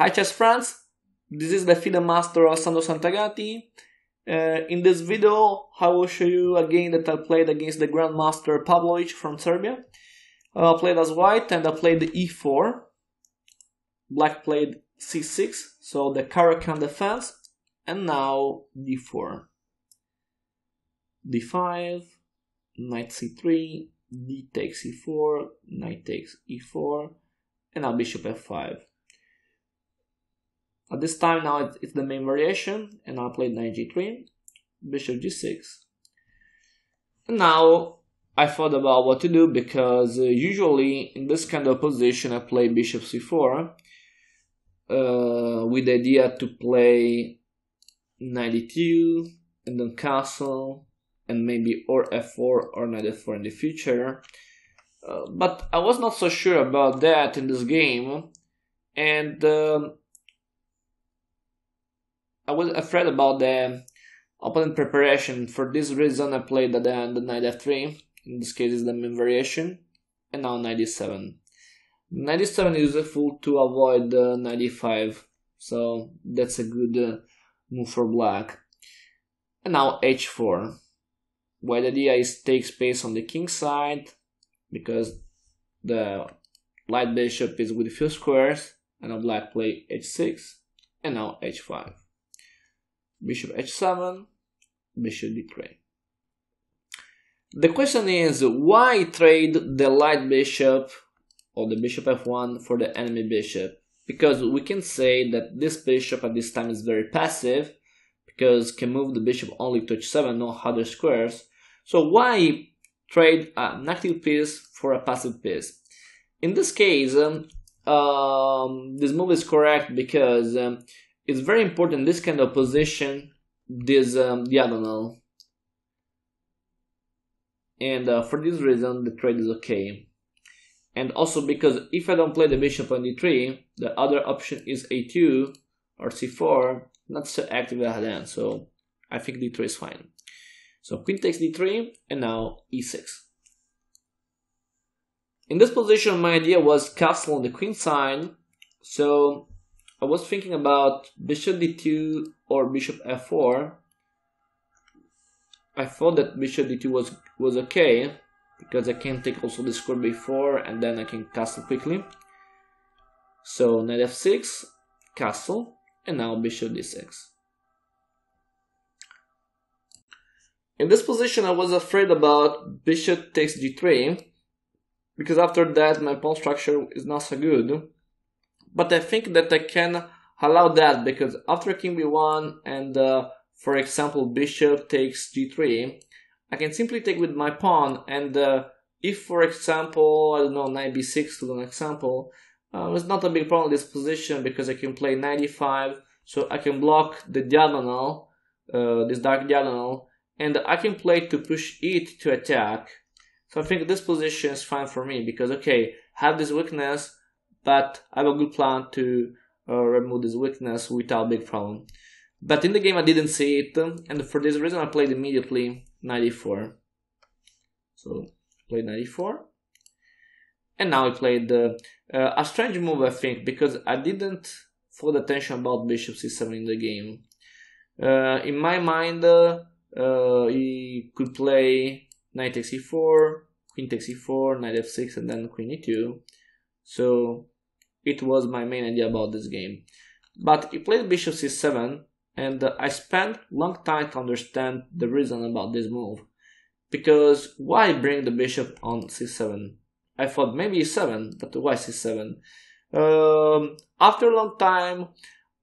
Hi chess friends, this is the FIDE master Sandro Santagati. Uh, in this video I will show you a game that I played against the Grandmaster Pavlovic from Serbia. Uh, I played as white and I played e4. Black played c6, so the Caro-Kann defense, and now d4. d5, knight c3, d takes e4, knight takes e4, and now bishop f5. At this time now it's the main variation and I played knight g3, bishop g6. And now I thought about what to do because uh, usually in this kind of position I play bishop c4 uh, with the idea to play knight d2 and then castle and maybe or f4 or knight f4 in the future. Uh, but I was not so sure about that in this game and um, I was afraid about the opponent preparation. For this reason, I played the the knight f3. In this case, is the main variation. And now knight e7. Knight e7 is useful to avoid the knight e5. So that's a good uh, move for black. And now h4. where the idea is take space on the king side because the light bishop is with few squares and now black play h6 and now h5 bishop h7, bishop d3. The question is why trade the light bishop or the bishop f1 for the enemy bishop? Because we can say that this bishop at this time is very passive because can move the bishop only to h7, no other squares. So why trade an active piece for a passive piece? In this case, um, um, this move is correct because um, it's very important this kind of position this um, diagonal. And uh, for this reason the trade is okay. And also because if I don't play the bishop on d3 the other option is a2 or c4 not so active at hand. So I think d3 is fine. So queen takes d3 and now e6 in this position my idea was castle on the queen side. So I was thinking about bishop d2 or bishop f4. I thought that bishop d2 was was okay because I can take also the square b4 and then I can castle quickly. So knight f6, castle, and now bishop d6. In this position I was afraid about bishop takes g3 because after that my pawn structure is not so good but I think that I can allow that because after king b1 and uh, for example bishop takes g3 I can simply take with my pawn and uh, if for example I don't know knight b6 to an example uh, it's not a big problem this position because I can play 95 so I can block the diagonal uh, this dark diagonal and I can play to push it to attack. So I think this position is fine for me because okay have this weakness but I have a good plan to uh, remove this weakness without big problem. But in the game I didn't see it, and for this reason I played immediately 94. So played 94. And now I played uh, uh, a strange move I think, because I didn't full attention about bishop c7 in the game. Uh, in my mind, uh, uh, he could play knight takes e4, queen takes e4, knight f6, and then queen e2. So it was my main idea about this game. But he played bishop c7 and I spent long time to understand the reason about this move. Because why bring the bishop on c7? I thought maybe e7, but why c7? Um, after a long time,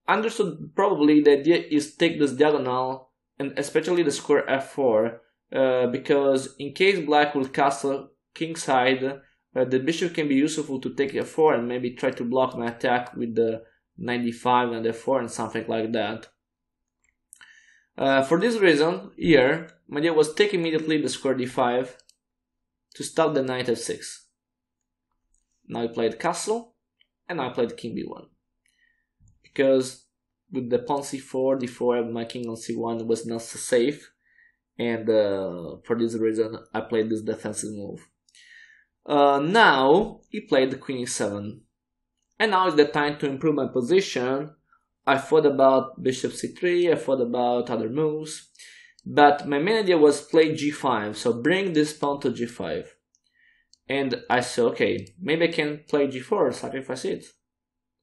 I understood probably the idea is take this diagonal and especially the square f4 uh, because in case black will castle king side uh, the bishop can be useful to take f4 and maybe try to block my attack with the 95 and f4 and something like that. Uh, for this reason, here, my idea was take immediately the square d5 to stop the knight f6. Now I played castle, and I played king b1. Because with the pawn c4, d4, my king on c1 was not so safe, and uh, for this reason I played this defensive move. Uh, now he played the queen e7. And now is the time to improve my position. I thought about bishop c3, I thought about other moves, but my main idea was play g5, so bring this pawn to g5. And I said, okay, maybe I can play g4, sacrifice it.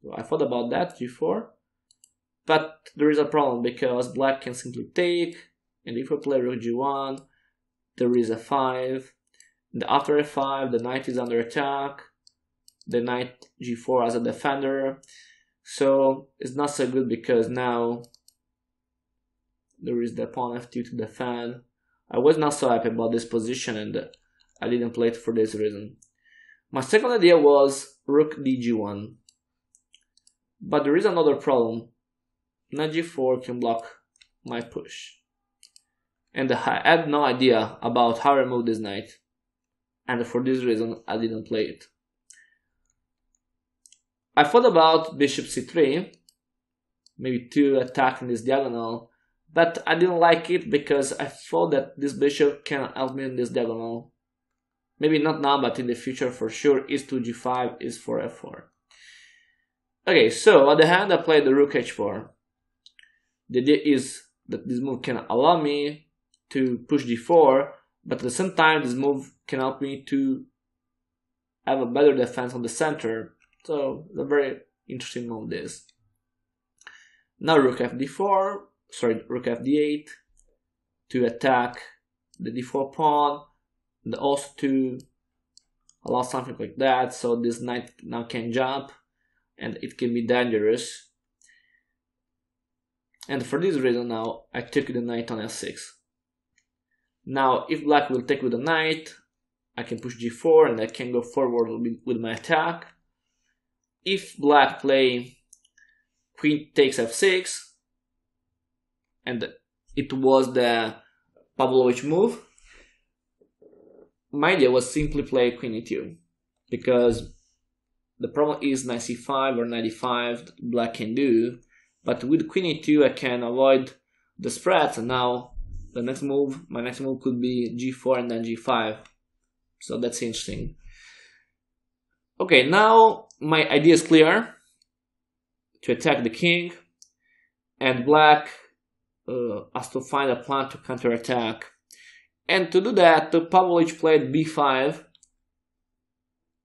So I thought about that, g4. But there is a problem because black can simply take, and if I play rook g1, there is a 5. And after f5, the knight is under attack. The knight g4 as a defender. So it's not so good because now there is the pawn f2 to defend. I was not so happy about this position and I didn't play it for this reason. My second idea was rook dg1. But there is another problem. Knight g4 can block my push. And I had no idea about how to remove this knight. And for this reason, I didn't play it. I thought about bishop c3, maybe to attack in this diagonal, but I didn't like it because I thought that this bishop can help me in this diagonal. Maybe not now, but in the future for sure, is 2 g5, is 4 f4. Okay, so at the hand I played the rook h4. The idea is that this move can allow me to push d4, but at the same time this move can help me to have a better defense on the center so a very interesting move this. Now rook fd4, sorry, rook fd8 to attack the d4 pawn, and also to allow something like that, so this knight now can jump, and it can be dangerous. And for this reason now, I took the knight on f6. Now, if black will take with the knight, I can push g4 and I can go forward with my attack. If black play queen takes f6 and it was the Pavlovic move my idea was simply play queen e2 because the problem is knight c5 or knight e5 black can do but with queen e2 I can avoid the spread and now the next move my next move could be g4 and then g5 so that's interesting Okay, now my idea is clear to attack the king, and black uh, has to find a plan to counterattack. And to do that, Pavlovic played b5.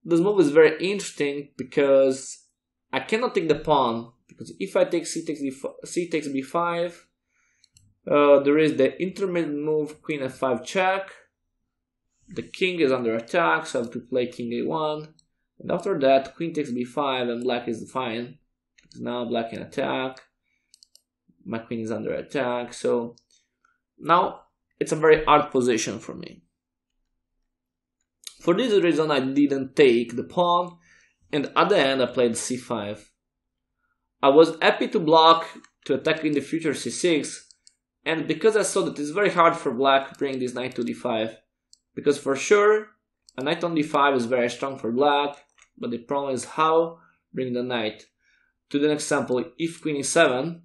This move is very interesting because I cannot take the pawn because if I take c takes, d5, c takes b5, uh, there is the intermediate move queen f5 check. The king is under attack, so I have to play king a1. And after that, queen takes b5 and black is fine. Now black can attack. My queen is under attack. So now it's a very hard position for me. For this reason, I didn't take the pawn. And at the end, I played c5. I was happy to block to attack in the future c6. And because I saw that it's very hard for black bring this knight to d5. Because for sure, a knight on d5 is very strong for black but the problem is how bring the knight. To the next example, if queen e7,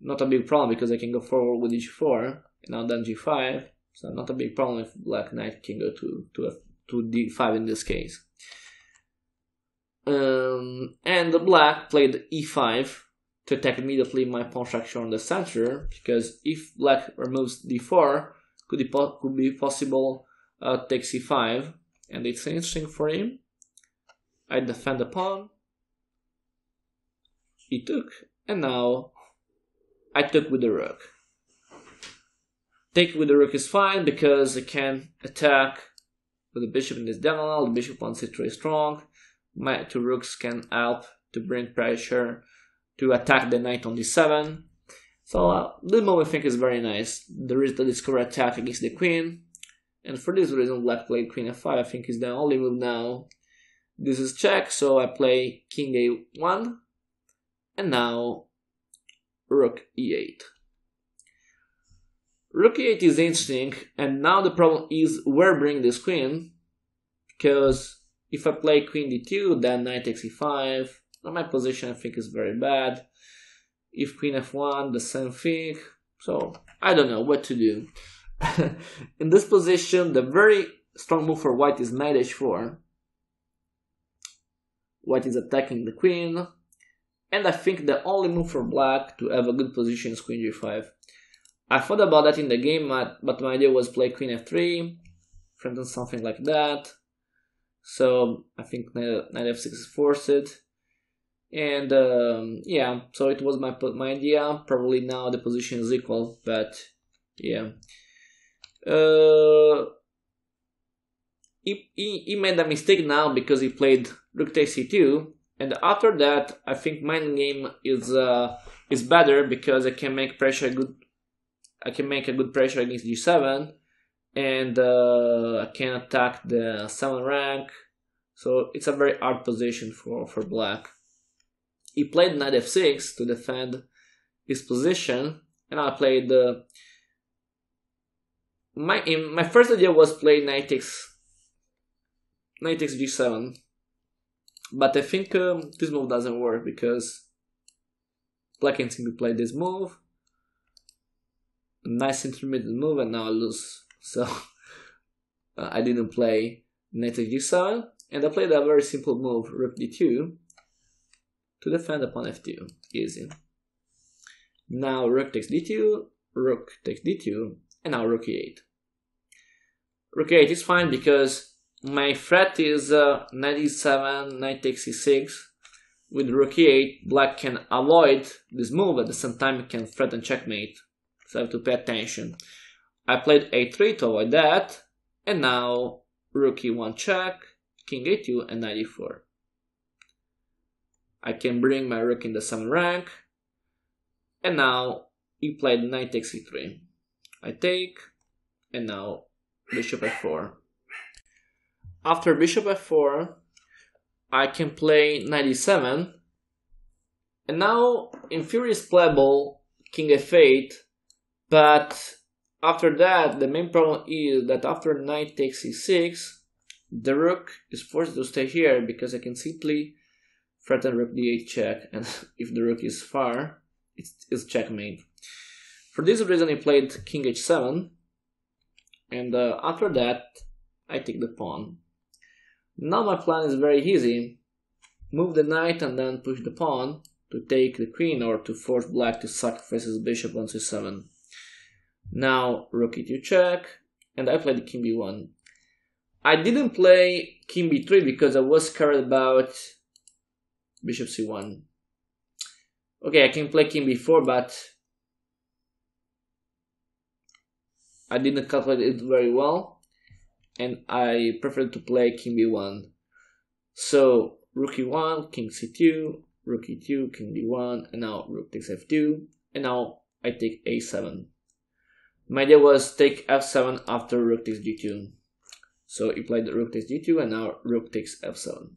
not a big problem because I can go forward with h4, and now then g5, so not a big problem if black knight can go to, to, F, to d5 in this case. Um, and the black played e5 to attack immediately my pawn structure on the center, because if black removes d4, could, it could be possible uh, take c5, and it's interesting for him I defend the pawn. He took, and now I took with the rook. Take with the rook is fine because I can attack with the bishop in this diagonal. The bishop on c3 is strong. My two rooks can help to bring pressure to attack the knight on d7. So uh, this move I think is very nice. There is the discover attack against the queen. And for this reason, black played queen f5. I think is the only move now this is check, so I play king a1, and now rook e8. Rook e8 is interesting, and now the problem is where bring this queen, because if I play queen d2, then knight takes e5, my position I think is very bad. If queen f1, the same thing, so I don't know what to do. In this position, the very strong move for white is knight h4, white is attacking the queen, and I think the only move for black to have a good position is queen g5. I thought about that in the game, but my idea was play queen f3, threaten something like that. So I think knight, f6 is forced. And um, yeah, so it was my my idea. Probably now the position is equal, but yeah. Uh, he, he, he made a mistake now because he played rook takes c2 and after that I think my game is uh, is better because I can make pressure good I can make a good pressure against g7 and uh, I can attack the 7 rank so it's a very hard position for, for black. He played knight f6 to defend his position and I played uh, my my first idea was play knight takes knight takes g7 but I think um, this move doesn't work because black can simply play this move nice intermediate move and now I lose. So uh, I didn't play knight takes g7 and I played a very simple move rook d2 to defend upon f2 easy now rook takes d2 rook takes d2 and now rook e8 rook e8 is fine because my threat is uh, knight e7, knight takes e6. With rook e8, black can avoid this move, at the same time it can threaten checkmate. So I have to pay attention. I played a3 to avoid that, and now rook e1 check, king a2, and knight e4. I can bring my rook in the 7 rank, and now he played knight takes e3. I take, and now bishop f4. After bishop f4, I can play knight e7. And now, in is playable king f8, but after that, the main problem is that after knight takes e6, the rook is forced to stay here because I can simply threaten rook d8 check, and if the rook is far, it's, it's checkmate. For this reason, I played king h7, and uh, after that, I take the pawn. Now my plan is very easy. Move the knight and then push the pawn to take the queen or to force black to sacrifice his bishop on c7. Now rook e2 check, and I played king b1. I didn't play king b3 because I was scared about bishop c1. Okay, I can play king b4, but I didn't calculate it very well and I prefer to play king b1. So rook e1, king c2, rook e2, king d1, and now rook takes f2, and now I take a7. My idea was take f7 after rook takes g2. So he played rook takes g2, and now rook takes f7.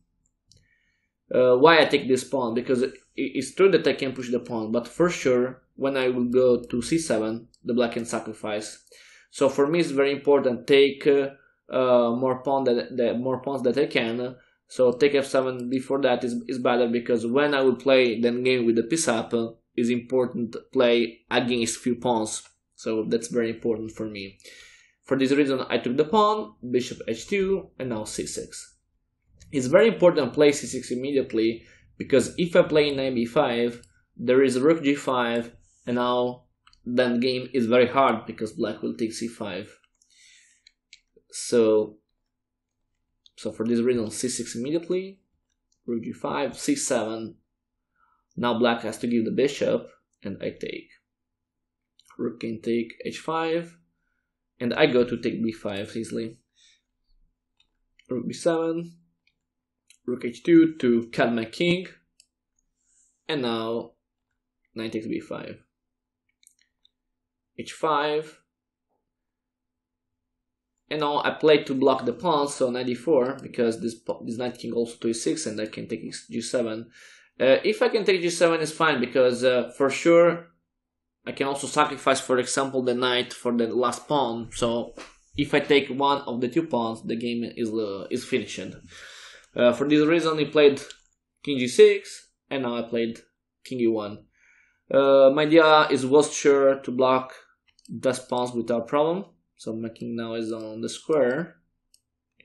Uh, why I take this pawn? Because it, it's true that I can push the pawn, but for sure, when I will go to c7, the black can sacrifice. So for me, it's very important take uh, uh, more pawn that, that more pawns that I can. So take f7 before that is, is better because when I will play the game with the piece up, is important to play against few pawns. So that's very important for me. For this reason, I took the pawn, bishop h2, and now c6. It's very important to play c6 immediately because if I play knight b5, there is rook g5, and now then game is very hard because black will take c5. So, so for this reason, c6 immediately, rook g5, c7. Now black has to give the bishop, and I take. Rook can take h5, and I go to take b5 easily. Rook b7, rook h2 to cut my king, and now knight takes b5. h5, and now I play to block the pawn, so 94, because this this knight king also to e6, and I can take g7. Uh, if I can take g7, it's fine, because uh, for sure I can also sacrifice, for example, the knight for the last pawn. So if I take one of the two pawns, the game is uh, is finished. Uh, for this reason, he played king g6, and now I played king e1. Uh, my idea is sure to block the pawns without problem. So my king now is on the square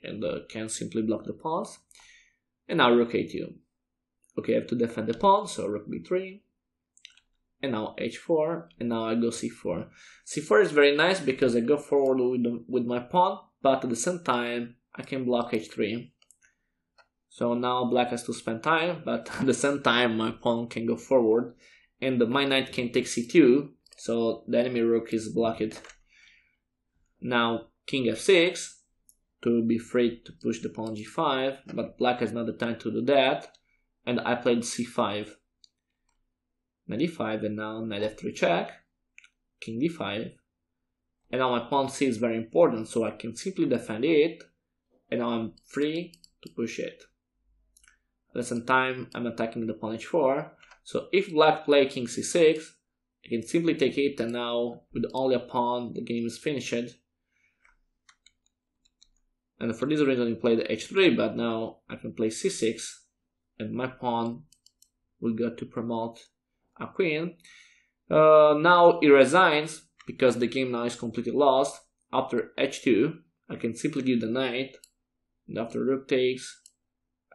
and uh, can simply block the path. And now rook a2. Okay, I have to defend the pawn, so rook b3. And now h4, and now I go c4. c4 is very nice because I go forward with, the, with my pawn, but at the same time, I can block h3. So now black has to spend time, but at the same time, my pawn can go forward, and my knight can take c2, so the enemy rook is blocked. Now king f6, to be free to push the pawn g5, but black has not the time to do that, and I played c5. Knight d5, and now knight f3 check, king d5, and now my pawn c is very important, so I can simply defend it, and now I'm free to push it. Same time, I'm attacking the pawn h4, so if black play king c6, I can simply take it, and now with only a pawn, the game is finished. And for this reason, you play the h3, but now I can play c6, and my pawn will go to promote a queen. Uh, now it resigns, because the game now is completely lost. After h2, I can simply give the knight, and after rook takes,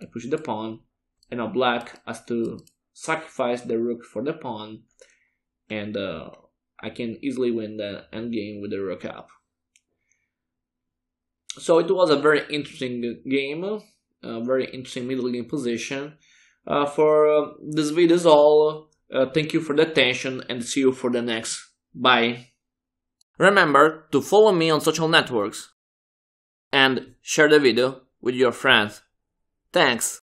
I push the pawn, and now black has to sacrifice the rook for the pawn, and uh, I can easily win the endgame with the rook up. So it was a very interesting game, a very interesting middle game position. Uh, for uh, this video is all. Uh, thank you for the attention and see you for the next. Bye. Remember to follow me on social networks and share the video with your friends. Thanks.